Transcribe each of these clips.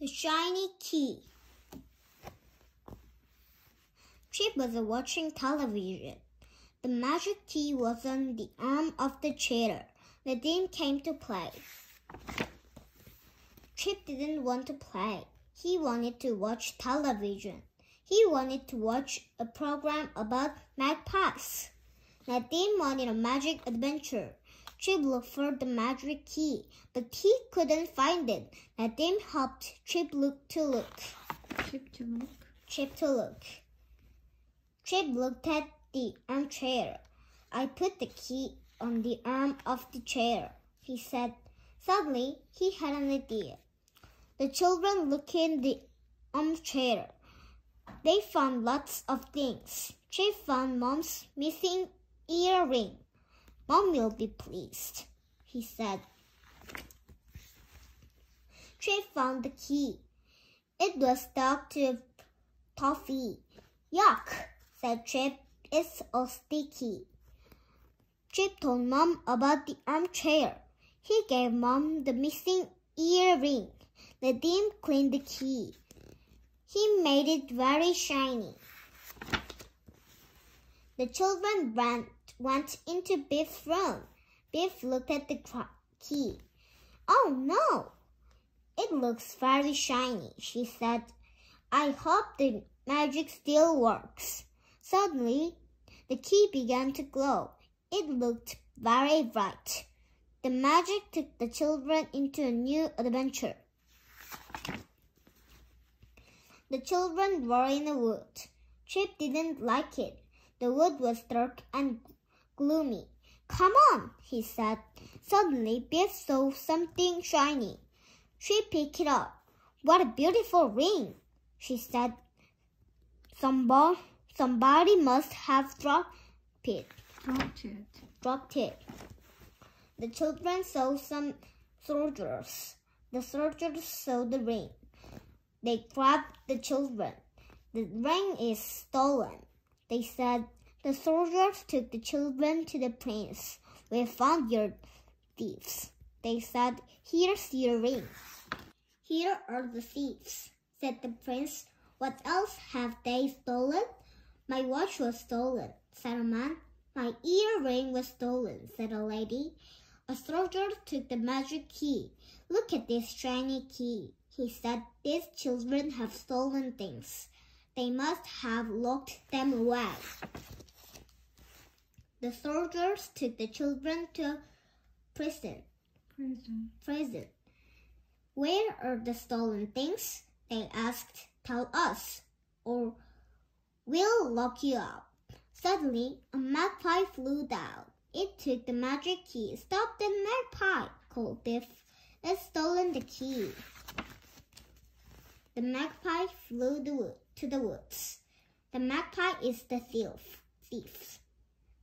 The shiny key. Chip was watching television. The magic key was on the arm of the chair. The Nadim came to play. Chip didn't want to play. He wanted to watch television. He wanted to watch a program about magpies. Nadim wanted a magic adventure. Chip looked for the magic key, but he couldn't find it. Nadim helped Chip look to look. Chip to look. Chip to look. Chip looked at the armchair. I put the key on the arm of the chair, he said. Suddenly, he had an idea. The children looked in the armchair. They found lots of things. Chip found Mom's missing earring. Mom will be pleased, he said. Chip found the key. It was stuck to toffee. Yuck, said Chip. It's all sticky. Chip told Mom about the armchair. He gave Mom the missing earring. Nadim cleaned the key. He made it very shiny. The children ran went into Biff's room. Biff looked at the key. Oh no! It looks very shiny, she said. I hope the magic still works. Suddenly, the key began to glow. It looked very bright. The magic took the children into a new adventure. The children were in a wood. Chip didn't like it. The wood was dark and gloomy. Come on, he said. Suddenly, Biff saw something shiny. She picked it up. What a beautiful ring, she said. Somebody, somebody must have dropped it. Dropped it. Dropped it. The children saw some soldiers. The soldiers saw the ring. They grabbed the children. The ring is stolen. They said, the soldiers took the children to the prince. We found your thieves. They said, Here's your ring. Here are the thieves, said the prince. What else have they stolen? My watch was stolen, said a man. My earring was stolen, said a lady. A soldier took the magic key. Look at this shiny key, he said. These children have stolen things. They must have locked them away. The soldiers took the children to prison. Prison. Prison. Where are the stolen things? They asked. Tell us, or we'll lock you up. Suddenly, a magpie flew down. It took the magic key. Stop the magpie, called Biff. It's stolen the key. The magpie flew to the woods. The magpie is the thief. Thief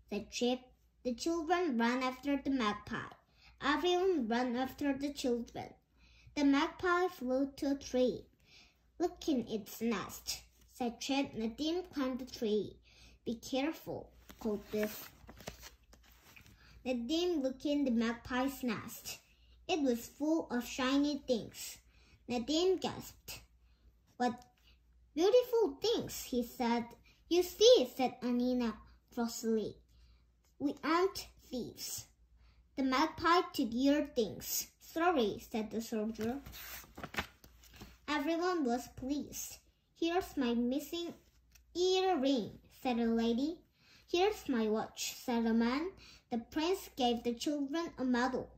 said Chip. The children ran after the magpie. Everyone ran after the children. The magpie flew to a tree. Look in its nest, said Chip. Nadim climbed the tree. Be careful, called Biff. Nadim looked in the magpie's nest. It was full of shiny things. Nadim gasped. What beautiful things, he said. You see, said Anneena crossly. We aren't thieves. The magpie took your things. Sorry, said the soldier. Everyone was pleased. Here's my missing earring, said a lady. Here's my watch, said a man. The prince gave the children a medal.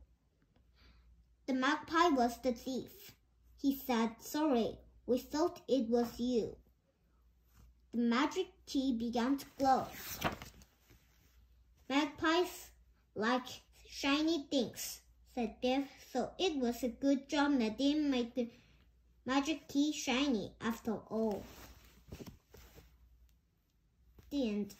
The magpie was the thief. He said, sorry, we thought it was you. The magic key began to glow. Like shiny things, said Biff. So it was a good job Nadim made the magic key shiny after all. The end.